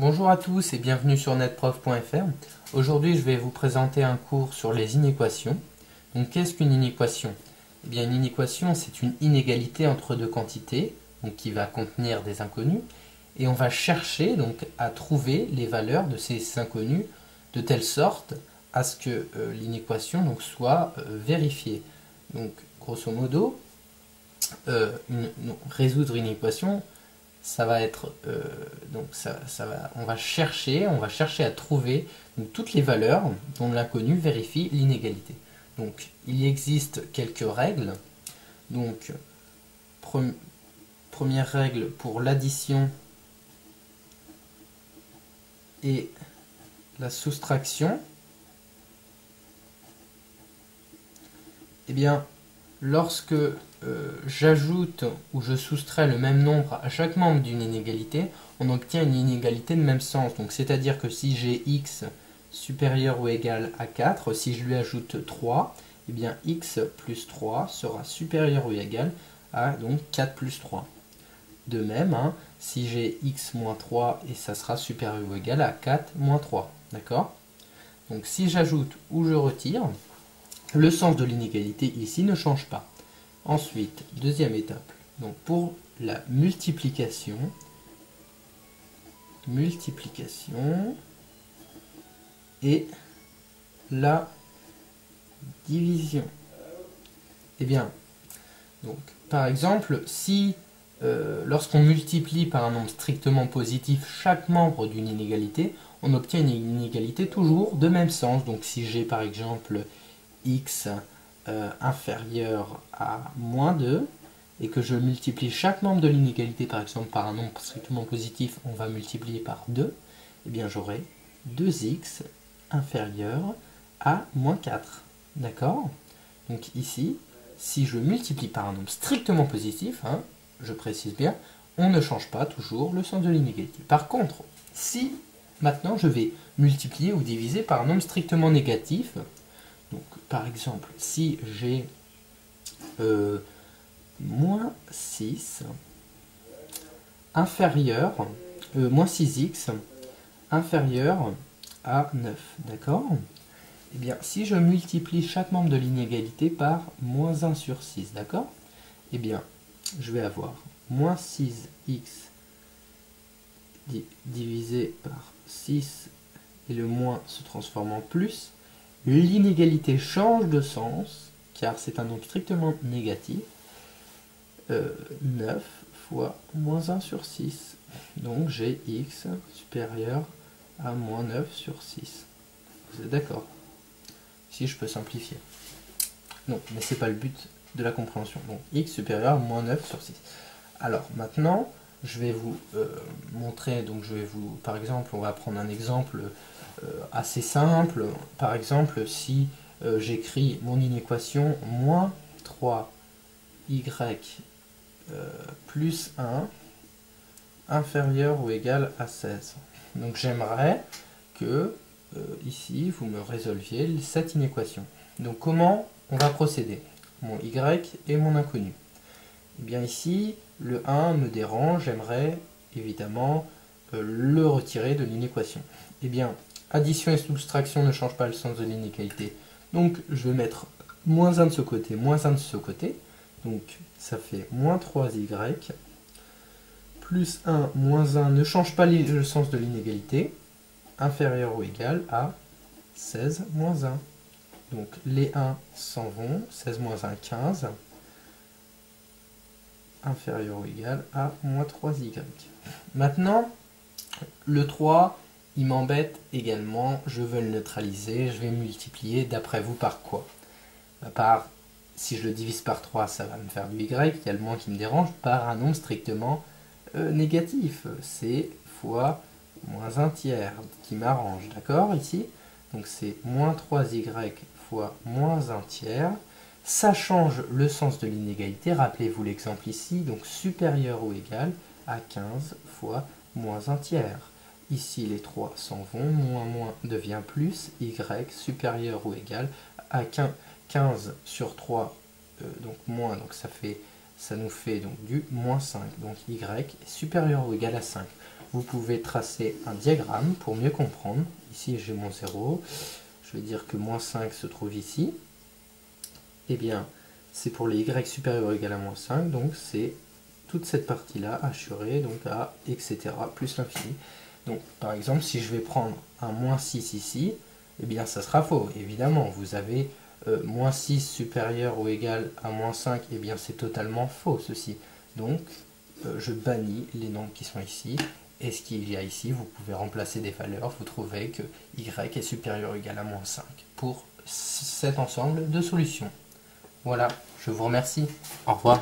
Bonjour à tous et bienvenue sur netprof.fr. Aujourd'hui, je vais vous présenter un cours sur les inéquations. Donc, qu'est-ce qu'une inéquation? Eh bien, une inéquation, c'est une inégalité entre deux quantités, qui va contenir des inconnus, et on va chercher donc à trouver les valeurs de ces inconnus de telle sorte à ce que euh, l'inéquation soit euh, vérifiée. Donc, grosso modo, euh, résoudre une équation, ça va être euh, donc ça, va on va chercher on va chercher à trouver toutes les valeurs dont l'inconnu vérifie l'inégalité. Donc il existe quelques règles. Donc première règle pour l'addition et la soustraction. Eh bien lorsque euh, j'ajoute ou je soustrais le même nombre à chaque membre d'une inégalité, on obtient une inégalité de même sens. Donc c'est-à-dire que si j'ai x supérieur ou égal à 4, si je lui ajoute 3, eh bien x plus 3 sera supérieur ou égal à donc 4 plus 3. De même, hein, si j'ai x moins 3 et ça sera supérieur ou égal à 4 moins 3. D'accord? Donc si j'ajoute ou je retire, le sens de l'inégalité ici ne change pas. Ensuite, deuxième étape, donc pour la multiplication, multiplication et la division. Eh bien, donc, par exemple, si euh, lorsqu'on multiplie par un nombre strictement positif chaque membre d'une inégalité, on obtient une inégalité toujours de même sens. Donc si j'ai par exemple x euh, inférieur à moins 2 et que je multiplie chaque membre de l'inégalité par exemple par un nombre strictement positif, on va multiplier par 2, et eh bien j'aurai 2x inférieur à moins 4. D'accord? Donc ici, si je multiplie par un nombre strictement positif, hein, je précise bien, on ne change pas toujours le sens de l'inégalité. Par contre, si maintenant je vais multiplier ou diviser par un nombre strictement négatif, par exemple, si j'ai euh, moins 6 inférieur, euh, moins 6x inférieur à 9, d'accord? Eh bien, si je multiplie chaque membre de l'inégalité par moins 1 sur 6, d'accord? Eh bien, je vais avoir moins 6x divisé par 6 et le moins se transforme en plus, l'inégalité change de sens, car c'est un nombre strictement négatif. 9 euh, fois moins 1 sur 6. Donc j'ai x supérieur à moins 9 sur 6. Vous êtes d'accord? Si je peux simplifier. Non, mais c'est pas le but de la compréhension. Donc x supérieur à moins 9 sur 6. Alors maintenant, je vais vous euh, montrer, donc je vais vous, par exemple, on va prendre un exemple euh, assez simple. Par exemple, si euh, j'écris mon inéquation moins 3y plus 1 inférieur ou égal à 16. Donc j'aimerais que ici vous me résolviez cette inéquation. Donc comment on va procéder? Mon y et mon inconnu. Et eh bien ici, le 1 me dérange, j'aimerais évidemment euh, le retirer de l'inéquation. Eh bien, addition et soustraction ne changent pas le sens de l'inégalité. Donc, je vais mettre moins 1 de ce côté, moins 1 de ce côté. Donc, ça fait moins 3y. Plus 1, moins 1 ne change pas le sens de l'inégalité. Inférieur ou égal à 16 moins 1. Donc, les 1 s'en vont. 16 moins 1, 15 inférieur ou égal à moins 3y. Maintenant, le 3, il m'embête également, je veux le neutraliser, je vais multiplier d'après vous par quoi? Bah, Par, si je le divise par 3, ça va me faire du y, il y a le moins qui me dérange, par un nombre strictement euh, négatif, c'est fois moins 1 tiers, qui m'arrange, d'accord, ici? Donc c'est moins 3y fois moins 1 tiers, ça change le sens de l'inégalité. Rappelez-vous l'exemple ici, donc supérieur ou égal à 15 fois moins 1 tiers. Ici, les 3 s'en vont, moins moins devient plus, y supérieur ou égal à 15 sur 3, euh, donc moins, donc ça, fait, ça nous fait donc du moins 5. Donc y est supérieur ou égal à 5. vous pouvez tracer un diagramme pour mieux comprendre. Ici, j'ai mon 0. Je vais dire que moins 5 se trouve ici. Eh bien, c'est pour les y supérieurs ou égal à moins 5, donc c'est toute cette partie-là assurée, donc à etc. plus l'infini. Donc, par exemple, si je vais prendre un moins 6 ici, eh bien, ça sera faux. Évidemment, vous avez euh, moins 6 supérieur ou égal à moins 5, eh bien, c'est totalement faux, ceci. Donc, euh, je bannis les nombres qui sont ici. Et ce qu'il y a ici, vous pouvez remplacer des valeurs. Vous trouvez que y est supérieur ou égal à moins 5 pour cet ensemble de solutions. Voilà, je vous remercie. Au revoir.